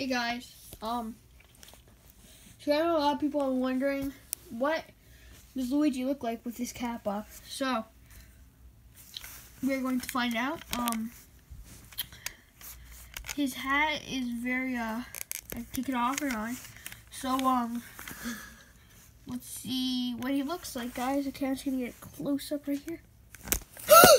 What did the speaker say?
Hey guys, um, so I know a lot of people are wondering what does Luigi look like with his cap off. So we're going to find out. Um, his hat is very uh, I take it off and on. So um, let's see what he looks like, guys. The camera's gonna get close up right here.